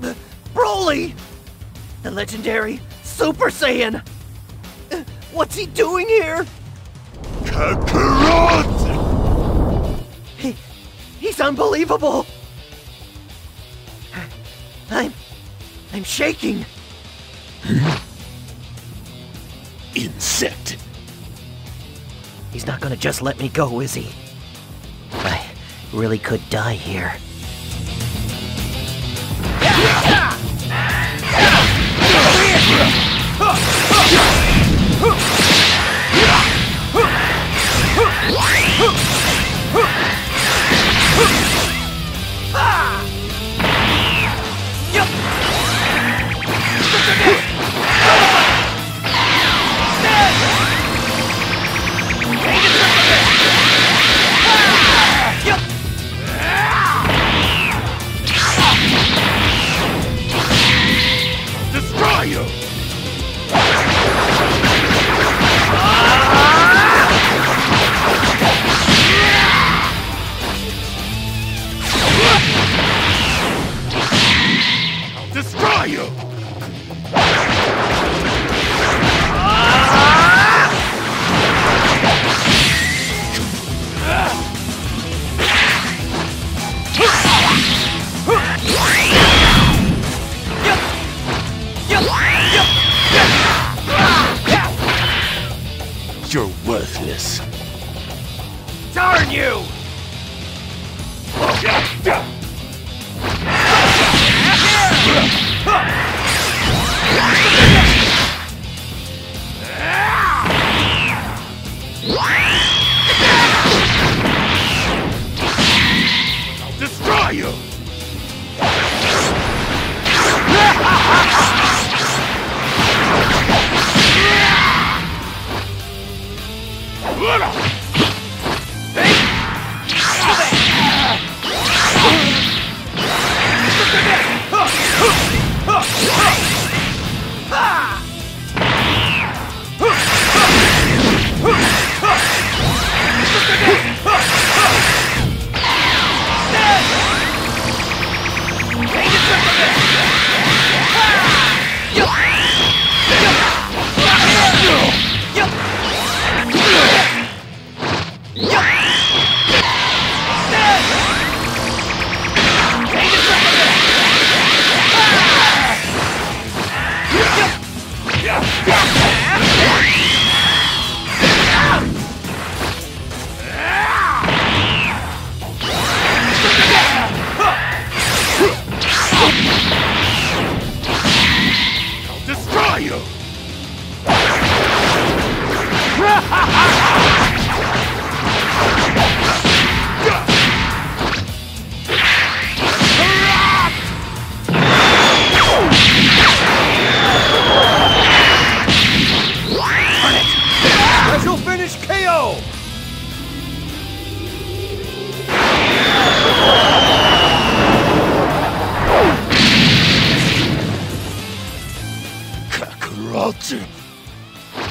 The Broly! The legendary Super Saiyan! Uh, What's he doing here? Kakarot! He, he's unbelievable! I'm. I'm shaking. Insect. He's not gonna just let me go, is he? I really could die here. You're worthless. Darn you!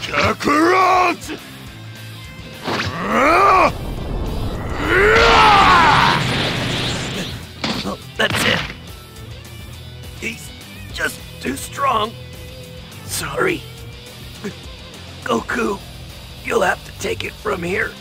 Kakarot! Ah! Well, that's it. He's just too strong. Sorry. Goku, you'll have to take it from here.